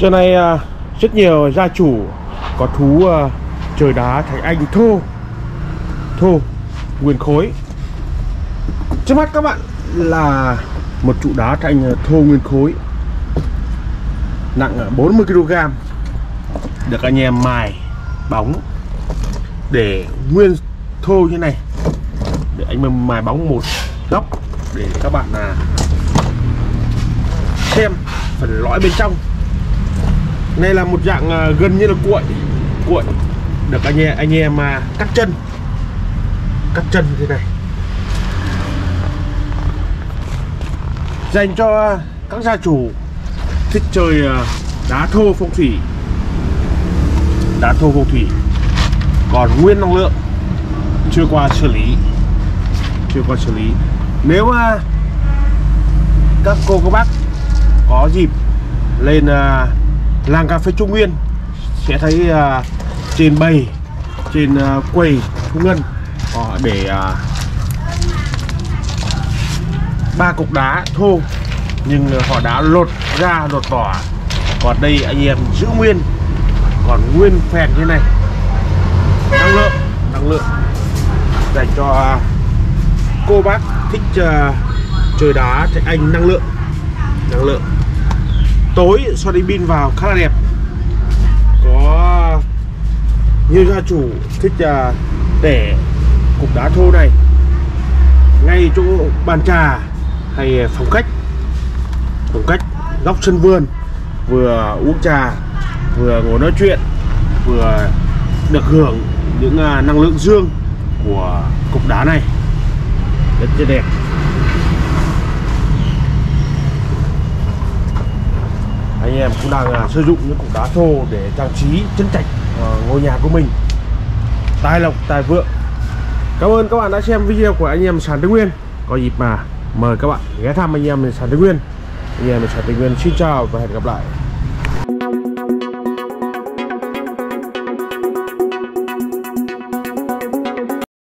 Giờ này à, rất nhiều gia chủ có thú à, trời đá thành Anh. Thô Thô, nguyên khối. Trước mắt các bạn là một trụ đá thành Anh à, thô nguyên khối Nặng 40kg Được anh em mài bóng Để nguyên thô như này. Để anh mài bóng một góc Để các bạn là xem phần lõi bên trong này là một dạng ờ, gần như là cuội. Cuội. Được, anh em anh em mà cắt chân. Cắt chân thế này. Dành cho các gia chủ thích chơi ờ, đá thô phong thủy. Đá thô phong thủy. Còn nguyên năng lượng chưa qua xử lý. Chưa qua xử lý. Nếu mà các cô, các bác có dịp lên làng cà phê Trung Nguyên. Sẽ thấy uh, trên bầy trên uh, quầy thu ngân họ để uh, ba cục đá thô nhưng họ đã lột ra lột vỏ. Còn đây anh em giữ nguyên còn nguyên phèn như này. Năng lượng năng lượng. Dành cho cô bác thích uh, chơi đá thì anh năng lượng. Năng lượng tối xoay đi pin vào, khá là đẹp. Có nhiều gia chủ thích à, để cục đá thô này. Ngay chỗ bàn trà hay phòng khách. Phòng khách, góc sân vườn. Vừa uống trà, vừa ngồi nói chuyện, vừa được hưởng những à, năng lượng dương của cục đá này. Rất là đẹp anh em cũng đang uh, sử dụng những cục đá thô để trang trí chân trạch uh, ngôi nhà của mình. Tài lộc tài vượng. Cảm ơn các bạn đã xem video của anh em sàn tây nguyên. Có dịp mà mời các bạn ghé thăm anh em sàn tây nguyên. Anh em sàn tây nguyên xin chào và hẹn gặp lại.